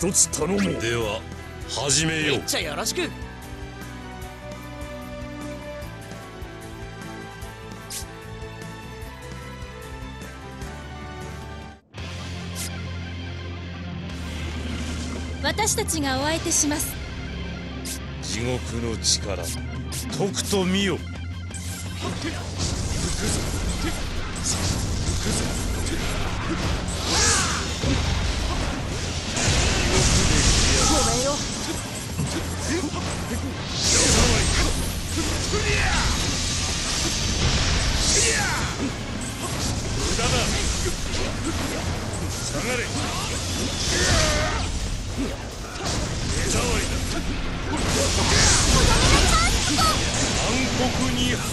一つ頼もう。では始めよう。めっちゃよろしく。私たちがお相手します。地獄の力。とくと見よ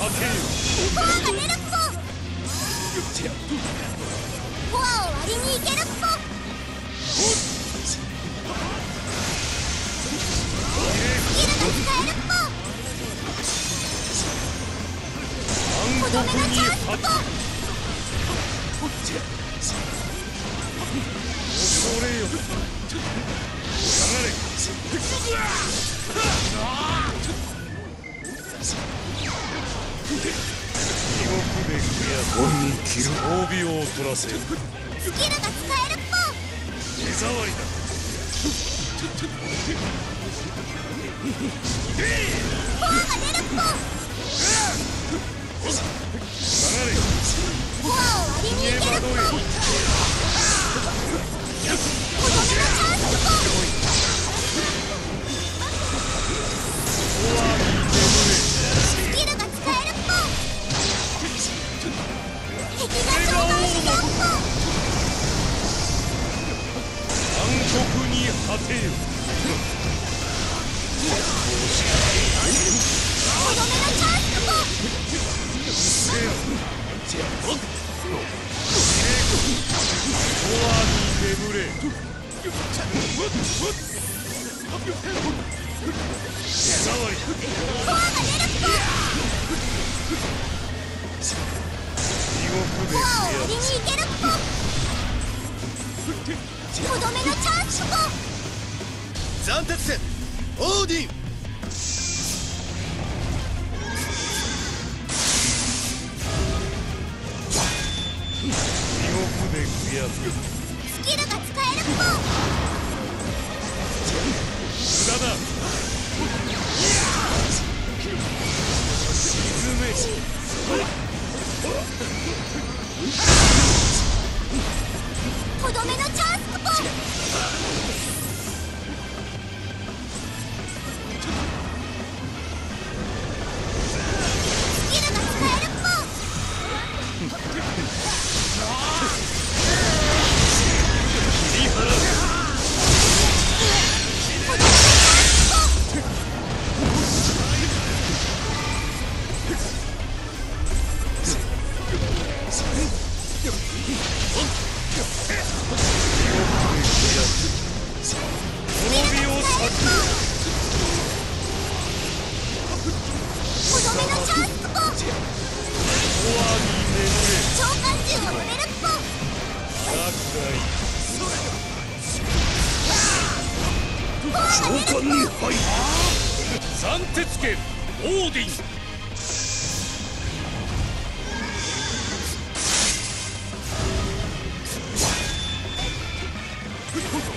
コアが出るっぽコアを割りに行けるっぽスキルが使えるっぽ暗黒に果て恐切る褒美を取らせよ。スキルが使えるっぽ手触りだ。コアが出るっぽ下がれに果てよ。とどめのチャンスっぽせよコアに眠れ手触りコアが出るっぽコアを悔や割りに行けるっぽとどめのチャンスっぽ斬鉄戦オーディン。地獄で悔やスキルが使えるっぽ召喚に入る。三鉄拳オーディン。と。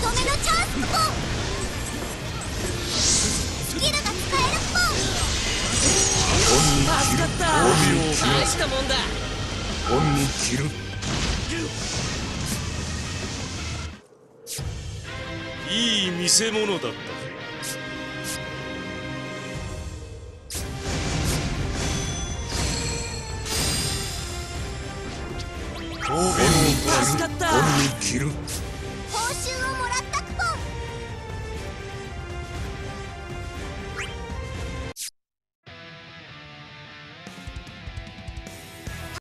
どめのチャンスポンスキルが使えるポン本に切る大したもんだ本に切るいい見せ物だったオ本に切るに切る。